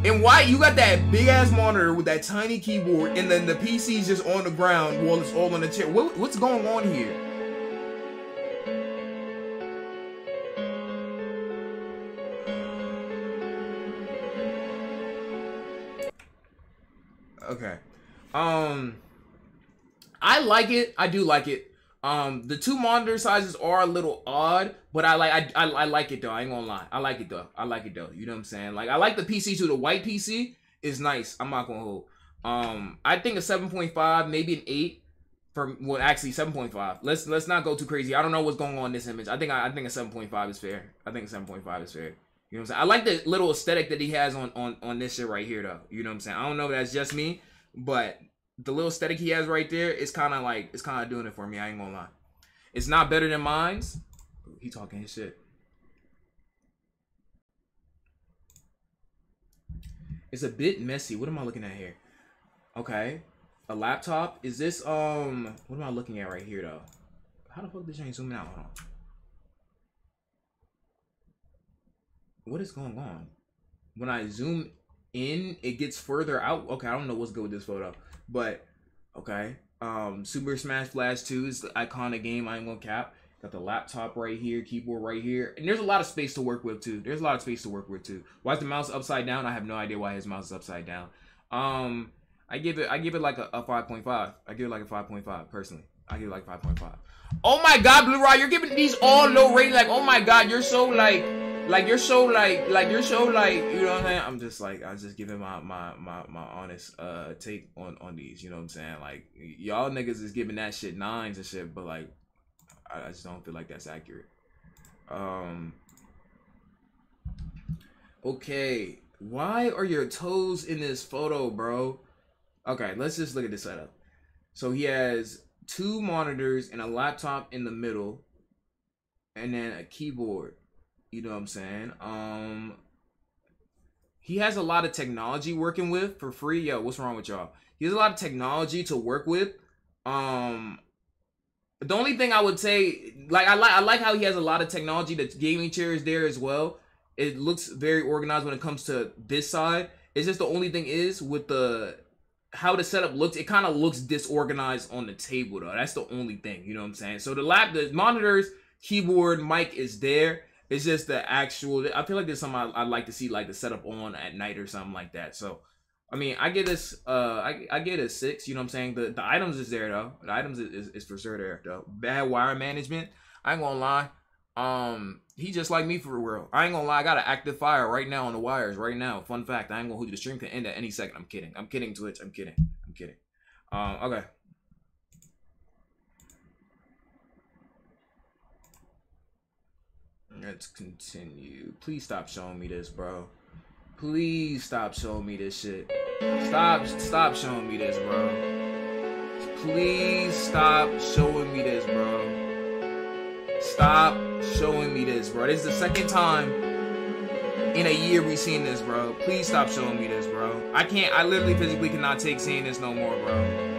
And why you got that big ass monitor with that tiny keyboard, and then the PC's just on the ground while it's all on the chair? What, what's going on here? Okay. Um I like it. I do like it. Um, the two monitor sizes are a little odd, but I like I, I, I like it though. I ain't gonna lie, I like it though. I like it though. You know what I'm saying? Like I like the PC too. The white PC is nice. I'm not gonna hold. Um, I think a 7.5, maybe an eight. For well, actually 7.5. Let's let's not go too crazy. I don't know what's going on in this image. I think I, I think a 7.5 is fair. I think 7.5 is fair. You know what I'm saying? I like the little aesthetic that he has on on on this shit right here though. You know what I'm saying? I don't know if that's just me, but the little aesthetic he has right there is kind of like it's kind of doing it for me. I ain't gonna lie. It's not better than mine's. He talking his shit. It's a bit messy. What am I looking at here? Okay, a laptop. Is this um? What am I looking at right here though? How the fuck did you zoom out? Hold on. What is going on? When I zoom in, it gets further out. Okay, I don't know what's good with this photo. But okay, um, Super Smash Flash 2 is the iconic game. I ain't gonna cap. Got the laptop right here, keyboard right here, and there's a lot of space to work with too. There's a lot of space to work with too. Why is the mouse upside down? I have no idea why his mouse is upside down. Um, I give it, I give it like a, a 5.5. I give it like a 5.5 personally. I give it like 5.5. Oh my God, Blueryai, you're giving these all low rating. Like, oh my God, you're so like like you're so like like you're so like you know what I'm saying. I'm just like I'm just giving my my my my honest uh take on on these. You know what I'm saying? Like y'all niggas is giving that shit nines and shit, but like I, I just don't feel like that's accurate. Um. Okay, why are your toes in this photo, bro? Okay, let's just look at the setup. So he has two monitors and a laptop in the middle, and then a keyboard you know what I'm saying? Um he has a lot of technology working with for free. Yo, what's wrong with y'all? He has a lot of technology to work with. Um the only thing I would say, like I like I like how he has a lot of technology. The gaming chair is there as well. It looks very organized when it comes to this side. It's just the only thing is with the how the setup looks, it kind of looks disorganized on the table though. That's the only thing, you know what I'm saying? So the lap the monitors, keyboard, mic is there. It's just the actual. I feel like there's something I, would like to see, like the setup on at night or something like that. So, I mean, I get this. Uh, I I get a six. You know what I'm saying? The the items is there though. The items is, is, is for sure there though. Bad wire management. I ain't gonna lie. Um, he just like me for real. I ain't gonna lie. I got an active fire right now on the wires right now. Fun fact. I ain't gonna hold you. The stream can end at any second. I'm kidding. I'm kidding. Twitch. I'm kidding. I'm kidding. Um. Okay. Let's continue. Please stop showing me this, bro. Please stop showing me this shit. Stop, stop showing me this, bro. Please stop showing me this, bro. Stop showing me this, bro. This is the second time in a year we seen this, bro. Please stop showing me this, bro. I can't, I literally physically cannot take seeing this no more, bro.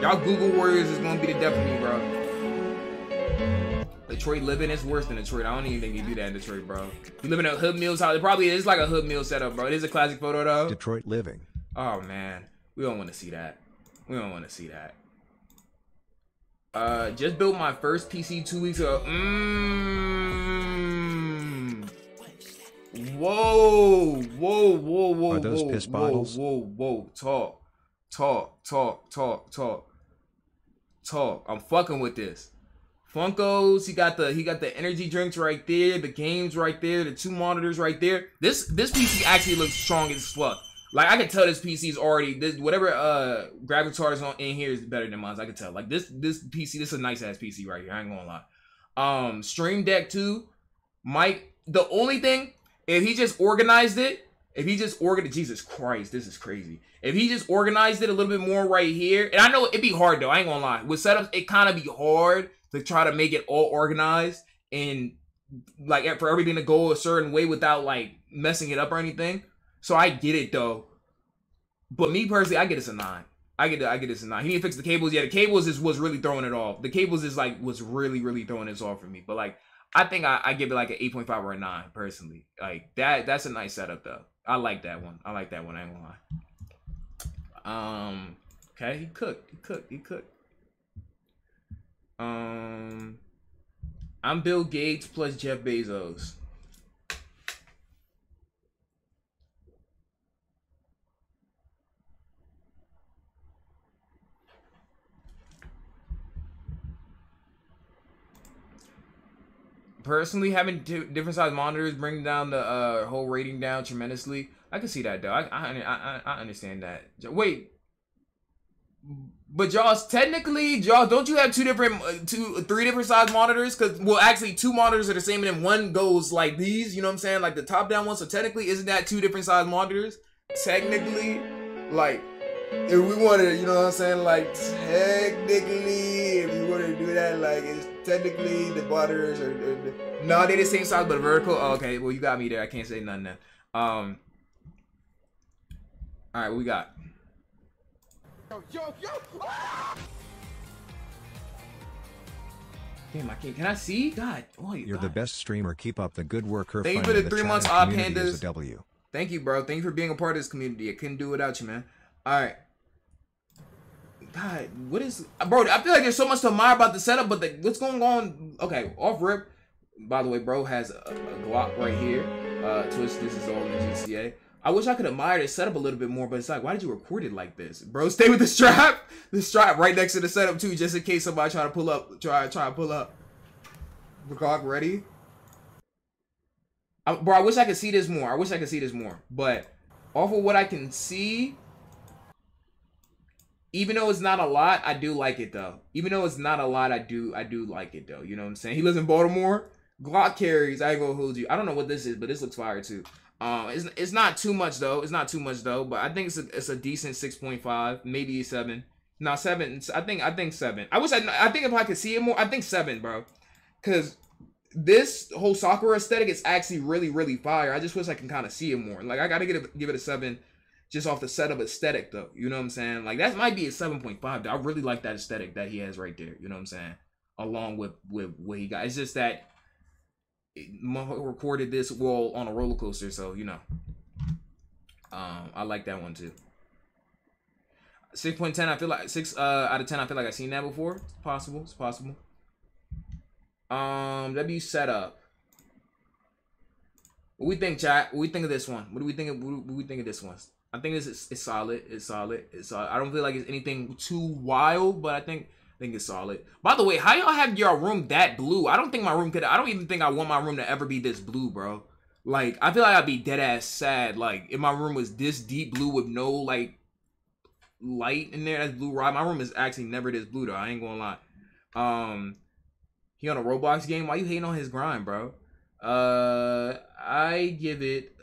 Y'all Google Warriors is gonna be the death of me, bro. Detroit living is worse than Detroit. I don't even think you do that in Detroit, bro. You living in a hood meals house. It probably is like a hood meal setup, bro. It is a classic photo though. Detroit living. Oh man, we don't want to see that. We don't want to see that. Uh, just built my first PC two weeks ago. Mmm. Whoa, whoa, whoa, whoa, Are those whoa, piss whoa, bottles? whoa, whoa, talk, talk, talk, talk, talk talk. I'm fucking with this. Funkos, he got the he got the energy drinks right there, the games right there, the two monitors right there. This this PC actually looks strong as fuck. Like I can tell this PC is already this whatever uh graphics card is on in here is better than mine. I can tell. Like this this PC, this is a nice ass PC right here. I ain't gonna lie. Um, Stream Deck 2, mic. The only thing, if he just organized it, if he just organized, Jesus Christ, this is crazy. If he just organized it a little bit more right here, and I know it'd be hard though, I ain't gonna lie. With setups, it kind of be hard to try to make it all organized and like for everything to go a certain way without like messing it up or anything. So I get it though. But me personally, I get this a nine. I get it. I get this a nine. He didn't fix the cables. Yeah, the cables is was really throwing it off. The cables is like was really really throwing this off for me. But like I think I, I give it like an eight point five or a nine personally. Like that that's a nice setup though. I like that one. I like that one. I ain't gonna lie. Um. Okay, he cooked. He cooked. He cooked. Um. I'm Bill Gates plus Jeff Bezos. Personally having different size monitors bring down the uh, whole rating down tremendously. I can see that though. I I I, I understand that. Wait, but Josh, technically, Josh, don't you have two different, uh, two, three different size monitors? Because well, actually, two monitors are the same, and then one goes like these. You know what I'm saying? Like the top down one. So technically, isn't that two different size monitors? Technically, like if we wanted, you know what I'm saying? Like technically, if you want to do that, like it's technically the monitors are, are, are no, they the same size but vertical. Oh, okay, well you got me there. I can't say nothing now. Um. All right, what we got? Yo, yo, yo! Ah! Damn, I can't. Can I see? God, oh, you're God. the best streamer. Keep up the good work. Thank you for the three months odd pandas. W. Thank you, bro. Thank you for being a part of this community. I couldn't do without you, man. All right. God, what is, bro? I feel like there's so much to admire about the setup, but the, what's going on? Okay, off rip. By the way, bro has a, a Glock right here. Uh, Twitch. This is all in the GTA. I wish I could admire the setup a little bit more, but it's like, why did you record it like this, bro? Stay with the strap, *laughs* the strap right next to the setup too, just in case somebody try to pull up, try try to pull up. Glock ready? I, bro, I wish I could see this more. I wish I could see this more, but off of what I can see, even though it's not a lot, I do like it though. Even though it's not a lot, I do I do like it though. You know what I'm saying? He lives in Baltimore. Glock carries. I ain't gonna hold you. I don't know what this is, but this looks fire too. Um, it's, it's not too much though. It's not too much though, but I think it's a, it's a decent six point five, maybe seven. No, seven. I think I think seven. I wish I I think if I could see it more, I think seven, bro. Cause this whole soccer aesthetic is actually really really fire. I just wish I can kind of see it more. Like I gotta give it give it a seven, just off the setup aesthetic though. You know what I'm saying? Like that might be a seven point five. I really like that aesthetic that he has right there. You know what I'm saying? Along with with what he got. It's just that recorded this well on a roller coaster, so you know. Um, I like that one too. Six point ten. I feel like six uh, out of ten. I feel like I've seen that before. It's possible. It's possible. Um, W setup. What we think, chat? What we think of this one? What do we think? Of, what do we think of this one? I think this is it's solid. It's solid. It's. I don't feel like it's anything too wild, but I think think it's solid. By the way, how y'all have your room that blue? I don't think my room could. I don't even think I want my room to ever be this blue, bro. Like, I feel like I'd be dead ass sad. Like, if my room was this deep blue with no like light in there, that's blue right. My room is actually never this blue though. I ain't gonna lie. Um, he on a Roblox game. Why you hating on his grind, bro? Uh, I give it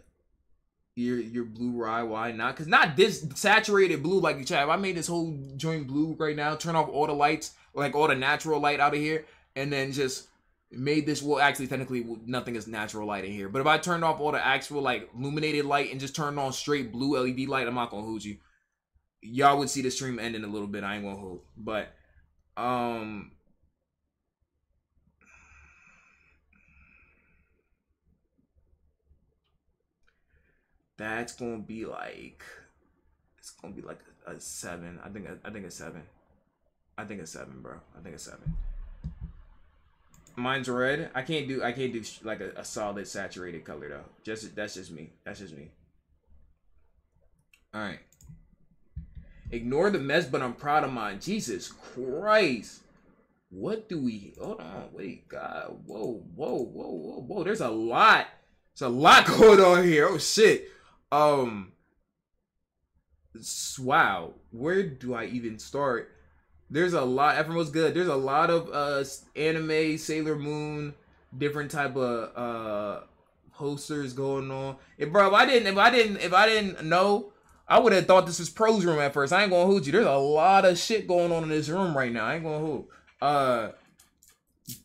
your your Blueryai. Why not? Cause not this saturated blue like you have. I made this whole joint blue right now. Turn off all the lights, like all the natural light out of here, and then just made this. Well, actually, technically, nothing is natural light in here. But if I turned off all the actual like illuminated light and just turned on straight blue LED light, I'm not gonna hold you. Y'all would see the stream ending a little bit. I ain't gonna hold, but um that's gonna be like it's gonna be like a, seven. I think I think a seven. I think a seven, bro. I think a seven. Mine's red. I can't do I can't do like a, a solid saturated color though. Just that's just me. That's just me. All right. Ignore the mess, but I'm proud of mine. Jesus Christ. What do we hold on? Wait, God. Whoa, whoa, whoa, whoa, whoa. There's a lot. There's a lot *laughs* going on here. Oh shit. Um wow, where do I even start? There's a lot. Everyone was good. There's a lot of uh anime, Sailor Moon, different type of uh posters going on. If bro, if I didn't, if I didn't, if I didn't know, I would have thought this was pros room at first. I ain't gonna hold you. There's a lot of shit going on in this room right now. I ain't gonna hold. Uh,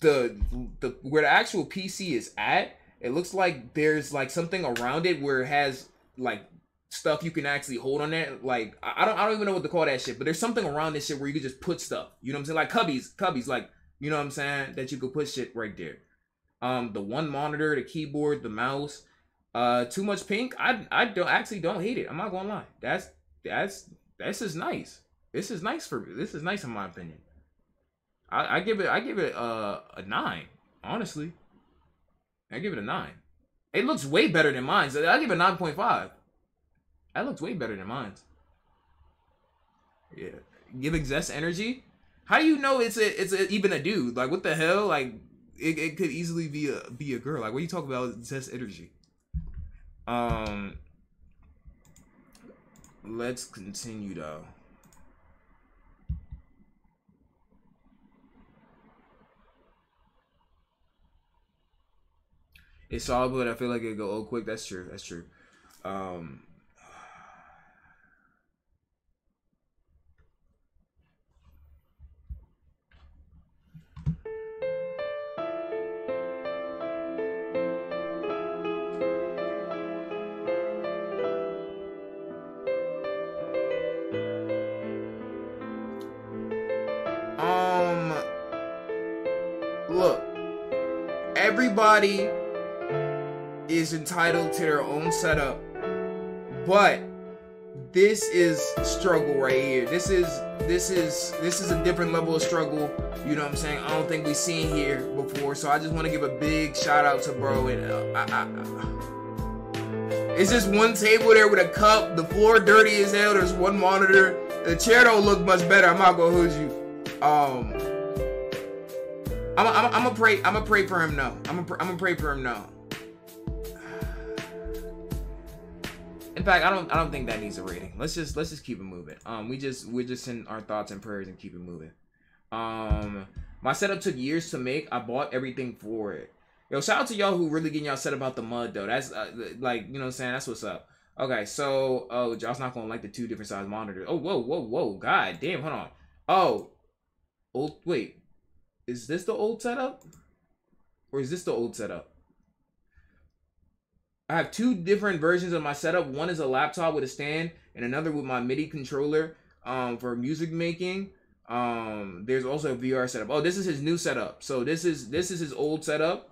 the the where the actual PC is at, it looks like there's like something around it where it has like stuff you can actually hold on that. Like I don't I don't even know what to call that shit, but there's something around this shit where you can just put stuff. You know what I'm saying? Like cubbies, cubbies, like you know what I'm saying? That you could put shit right there. Um, the one monitor, the keyboard, the mouse. Uh, too much pink. I I don't actually don't hate it. I'm not gonna lie. That's that's this is nice. This is nice for me. This is nice in my opinion. I, I give it I give it uh, a nine. Honestly, I give it a nine. It looks way better than mine. So I give it 9.5. That looks way better than mine. Yeah. Giving Zest energy? How do you know it's a it's a, even a dude? Like what the hell? Like it, it could easily be a be a girl. Like, what you talk about? Zest energy. Um, let's continue though. It's all but I feel like it go oh quick. That's true. That's true. Um, um, look, everybody is entitled to their own setup, but this is struggle right here. This is this is this is a different level of struggle. You know what I'm saying? I don't think we've seen here before, so I just want to give a big shout out to bro. And uh, I, I, I, it's just one table there with a cup. The floor dirty as hell. There's one monitor. The chair don't look much better. I'm not gonna hold you. Um, I'm I'm I'm pray. I'm gonna pray for him now. I'm gonna I'm gonna pray for him now. In fact, I don't I don't think that needs a rating. Let's just let's just keep it moving. Um, we just we just send our thoughts and prayers and keep it moving. Um, my setup took years to make. I bought everything for it. Yo, shout out to y'all who really getting y'all set about the mud though. That's uh, like you know what I'm saying. That's what's up. Okay, so oh, y'all's not gonna like the two different size monitors. Oh, whoa, whoa, whoa, god damn, hold on. Oh, old wait, is this the old setup, or is this the old setup? I have two different versions of my setup. One is a laptop with a stand, and another with my MIDI controller um, for music making. Um, there's also a VR setup. Oh, this is his new setup. So this is this is his old setup,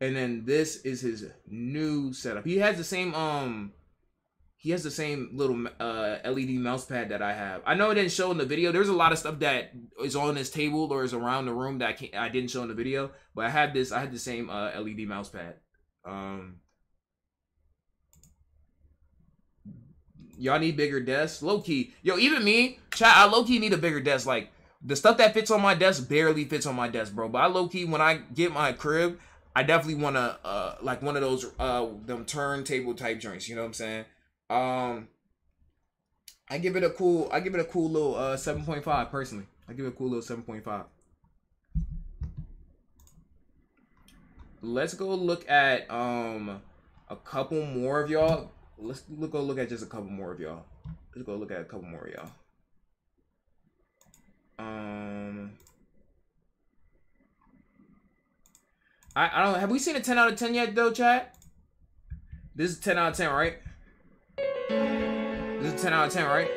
and then this is his new setup. He has the same um, he has the same little uh LED mouse pad that I have. I know it didn't show in the video. There's a lot of stuff that is on this table or is around the room that I can't I didn't show in the video, but I had this. I had the same uh LED mouse pad. Um, y'all need bigger desks. Low key, yo, even me, chat. I low key need a bigger desk. Like the stuff that fits on my desk barely fits on my desk, bro. But I low key, when I get my crib, I definitely want to uh like one of those uh them turntable type joints. You know what I'm saying? Um, I give it a cool. I give it a cool little uh 7.5 personally. I give it a cool little 7.5. Let's go look at um a couple more of y'all. Let's look, go look at just a couple more of y'all. Let's go look at a couple more of y'all. Um, I I don't have we seen a ten out of ten yet though, chat? This is ten out of ten, right? This is ten out of ten, right?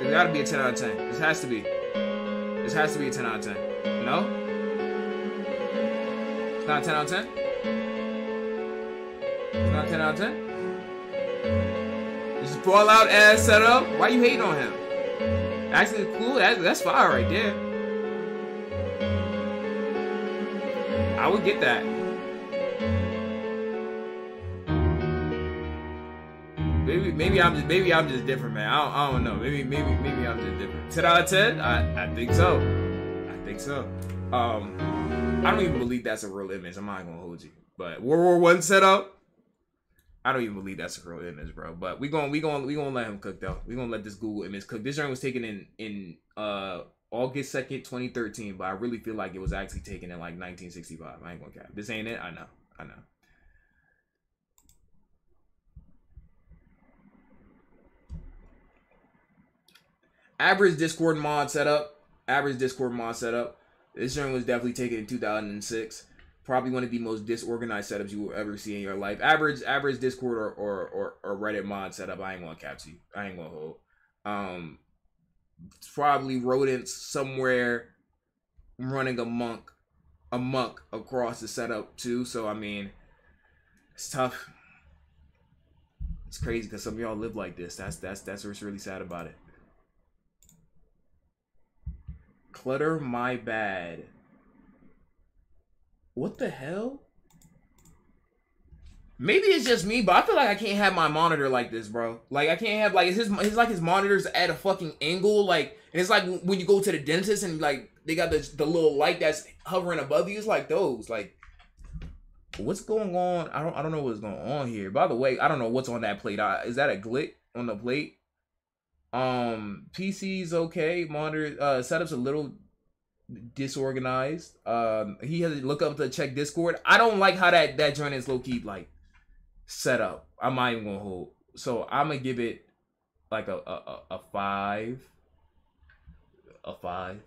There's gotta be a ten out of ten. This has to be. This has to be a ten out of ten. No? It's not a 10 out of 10? It's not 10 out of 10? This is Fallout ass setup. Why you hating on him? Actually, cool. That, that's fire right there. I would get that. Maybe, maybe I'm just, maybe I'm just different, man. I don't, I don't know. Maybe, maybe, maybe I'm just different. Ten out of ten? I, I think so. I think so. Um, I don't even believe that's a real image. I'm not gonna hold you. But World War One setup, I don't even believe that's a real image, bro. But we going we going we gonna let him cook though. We gonna let this Google image cook. This joint was taken in in uh August second, 2013, but I really feel like it was actually taken in like 1965. I ain't gonna cap. This ain't it. I know. I know. Average Discord mod setup. Average Discord mod setup. This joint was definitely taken in 2006. Probably one of the most disorganized setups you will ever see in your life. Average average Discord or or, or, or Reddit mod setup. I ain't gonna cap you. I ain't gonna hold. Um, probably rodents somewhere running a monk, a monk across the setup too. So I mean, it's tough. It's crazy because some of y'all live like this. That's that's that's what's really sad about it. Clutter my bad. What the hell? Maybe it's just me, but I feel like I can't have my monitor like this, bro. Like I can't have like his his like his monitors at a fucking angle. Like And it's like when you go to the dentist and like they got the the little light that's hovering above you. It's like those. Like, what's going on? I don't I don't know what's going on here. By the way, I don't know what's on that plate. Uh, is that a glit on the plate? Um, PC's okay. Monitor uh setup's a little disorganized. Um, he has to look up to check Discord. I don't like how that that joint is low key like set up. I'm not even gonna hold. So I'm gonna give it like a a, a five, a five.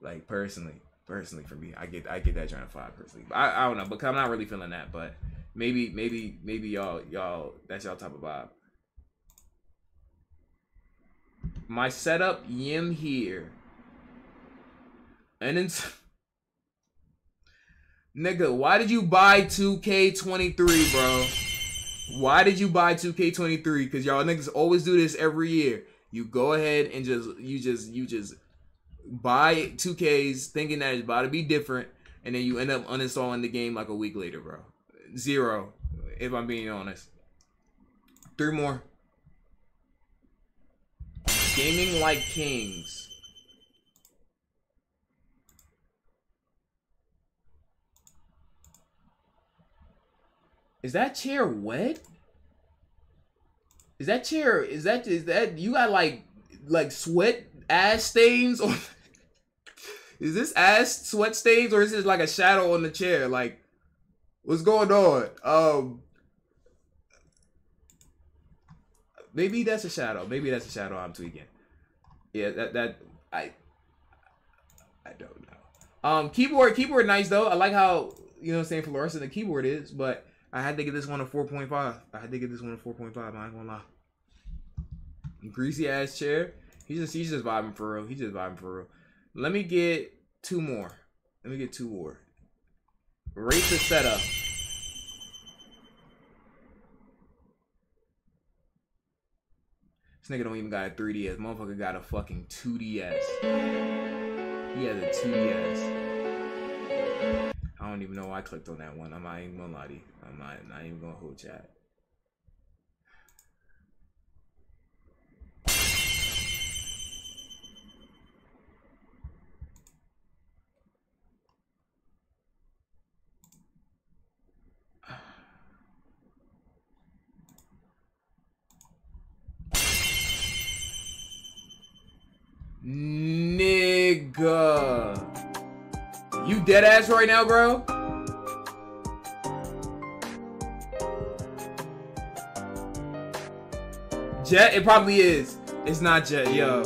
Like personally, personally for me, I get I get that joint a five personally. I I don't know, but I'm not really feeling that. But maybe maybe maybe y'all y'all that's y'all type of vibe. My setup yim here. And then Nigga, why did you buy 2K23, bro? Why did you buy 2K23? Cause y'all niggas always do this every year. You go ahead and just you just you just buy 2Ks thinking that it's about to be different, and then you end up uninstalling the game like a week later, bro. Zero, if I'm being honest. Three more. Gaming like kings. Is that chair wet? Is that chair? Is that is that you got like like sweat ass stains on? *laughs* is this ass sweat stains or is this like a shadow on the chair? Like, what's going on? Um, maybe that's a shadow. Maybe that's a shadow. I'm tweaking. Yeah, that that I I don't know. Um, keyboard keyboard nice though. I like how you know what I'm saying fluorescent the keyboard is, but I had to get this one a 4.5. I had to get this one a 4.5. I ain't gonna lie. Greasy ass chair. He's just he's just vibing for real. He's just vibing for real. Let me get two more. Let me get two more. Rate the setup. This nigga don't even got a 3DS. Motherfucker got a fucking 2DS. He has a 2DS. I don't even know why I clicked on that one. I'm not even gonna lie to you. I'm not, not even gonna hold chat. *sighs* Nigga. You dead ass right now, bro? Jet? It probably is. It's not Jet, yo.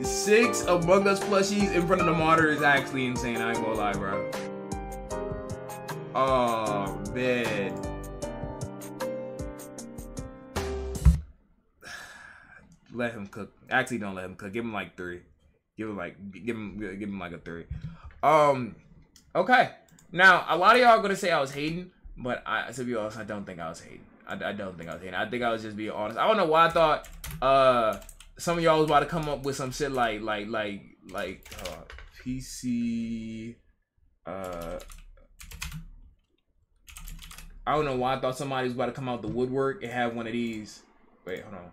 Six Among Us plushies in front of the monitor is actually insane. I ain't gonna lie, bro. Oh, man. *sighs* let him cook. Actually, don't let him cook. Give him like three. Give him like give him give him like a three. Um, okay. Now a lot of y'all are gonna say I was hating, but I to be honest, I don't think I was hating. I, I don't think I was hating. I think I was just being honest. I don't know why I thought uh some of y'all was about to come up with some shit like like like like uh, PC. Uh, I don't know why I thought somebody was about to come out the woodwork and have one of these. Wait, hold on.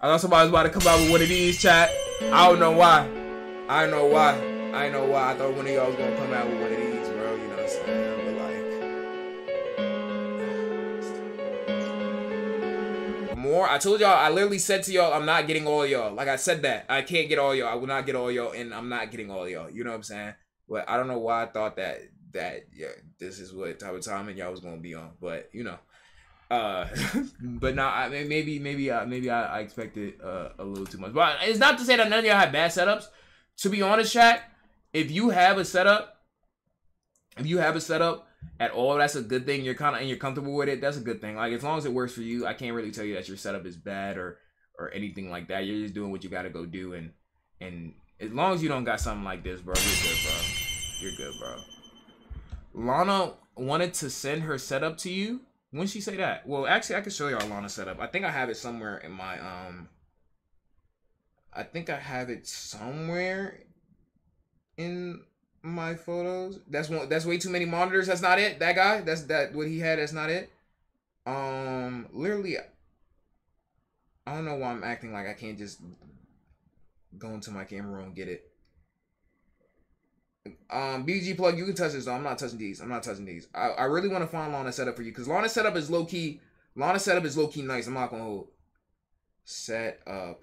I thought somebody was about to come out with one of these, chat. I don't know why. I don't know why. I know why. I thought one of y'all was gonna come out with one of these, bro. You know what I'm saying? But like, more. I told y'all. I literally said to y'all, I'm not getting all y'all. Like I said that. I can't get all y'all. I will not get all y'all, and I'm not getting all y'all. You know what I'm saying? But I don't know why I thought that that yeah, this is what type of time and y'all was gonna be on. But you know. Uh, *laughs* but now I mean, maybe maybe uh, maybe I, I expected uh, a little too much. But it's not to say that none of y'all have bad setups. To be honest, chat, if you have a setup, if you have a setup at all, that's a good thing. You're kind of and you're comfortable with it. That's a good thing. Like as long as it works for you, I can't really tell you that your setup is bad or or anything like that. You're just doing what you got to go do, and and as long as you don't got something like this, bro, you're good, bro. You're good, bro. Lana wanted to send her setup to you. When she say that? Well, actually, I can show y'all Lana setup. I think I have it somewhere in my um. I think I have it somewhere in my photos. That's one. That's way too many monitors. That's not it. That guy. That's that. What he had. That's not it. Um, literally. I don't know why I'm acting like I can't just go into my camera and get it. Um, BBG Plug, you can touch this though. I'm not touching these. I'm not touching these. I, I really want to find Lana setup for you because Lana setup is low key. Lana setup is low key nice. I'm not gonna hold. Set up.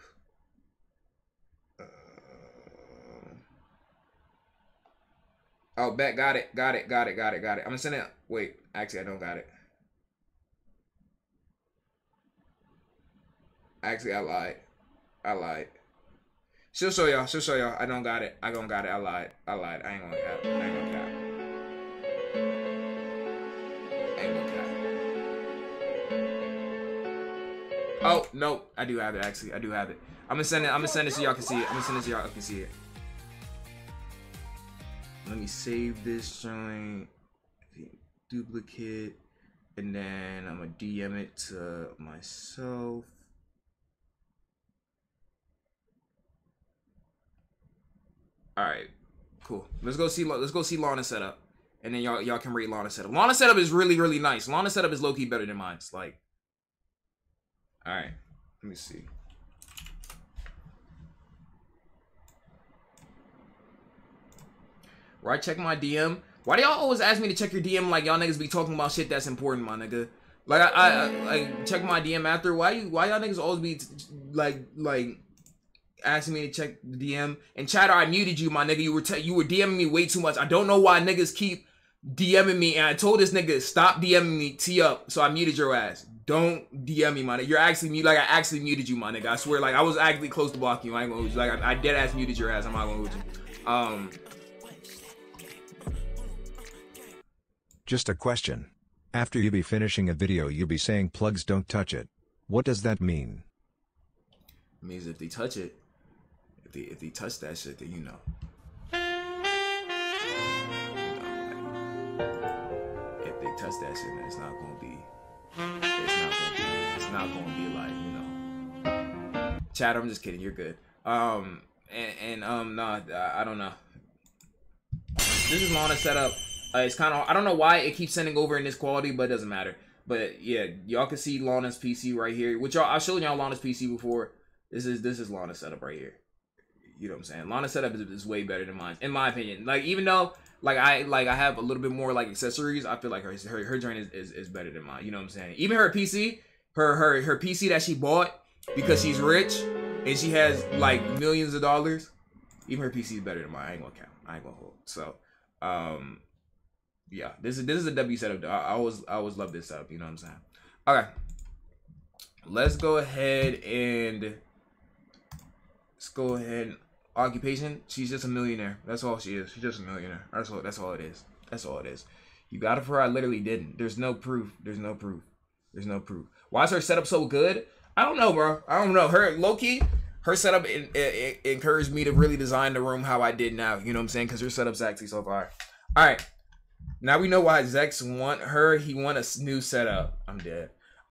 Oh, bet got it, got it, got it, got it, got it. I'm gonna send it. Wait, actually, I don't got it. Actually, I lied. I lied. She'll show y'all. She'll show y'all. I don't got it. I don't got it. I lied. I lied. I ain't gonna cap. I ain't gonna cap. I ain't gonna cap. Oh no, I do have it. Actually, I do have it. I'm gonna send it. I'm gonna send it so y'all can see it. I'm gonna send it so y'all can see it. Let me save this joint. Duplicate, and then I'm gonna DM it to myself. All right, cool. Let's go see. Let's go see Lana setup, and then y'all y'all can rate Lana setup. Lana setup is really really nice. Lana setup is low key better than mine. It's like, all right, let me see. Right, check my DM. Why do y'all always ask me to check your DM like y'all niggas be talking about shit that's important, my nigga? Like I, I, I check my DM after. Why you why y'all niggas always be like like asking me to check the DM. And Chatter, I muted you, my nigga. You were you were DMing me way too much. I don't know why niggas keep DMing me. And I told this nigga stop DMing me, tee up. So I muted your ass. Don't DM me, my nigga. You're actually mute. Like I actually muted you, my nigga. I swear, like I was actually close to blocking you. I ain't gonna. Like I, I dead ass muted your ass. I'm not gonna you. Um. Just a question. After you be finishing a video you be saying plugs don't touch it. What does that mean? Means if they touch it, if they if they touch that shit, then you know. if they touch that shit, then it's not gonna be. It's not gonna be. It's not gonna be like you know. Chad, I'm just kidding. You're good. Um, and, and um, no, I, don't know. This is Lana setup. Uh, it's kind of I don't know why it keeps sending over in this quality, but it doesn't matter. But yeah, y'all can see Lana's PC right here, which y'all I showed y'all Lana's PC before. This is this is Lana's setup right here. You know what I'm saying? Lana's setup is, is way better than mine, in my opinion. Like even though like I like I have a little bit more like accessories, I feel like her her, her joint is, is, is better than mine. You know what I'm saying? Even her PC, her her her PC that she bought because she's rich and she has like millions of dollars. Even her PC is better than mine. I ain't gonna count. I ain't gonna hold. So, um, yeah, this is this is a W setup. I, I always I always love this setup. You know what I'm saying? Okay, let's go ahead and let's go ahead. Occupation: She's just a millionaire. That's all she is. She's just a millionaire. That's all. That's all it is. That's all it is. You got it for her. I literally didn't. There's no proof. There's no proof. There's no proof. Why is her setup so good? I don't know, bro. I don't know. Her Loki her setup in, in, encouraged me to really design the room how I did now. You know what I'm saying? Because her setup's actually so far. All right. Now we know why Zex want her. He want a new setup. I'm dead.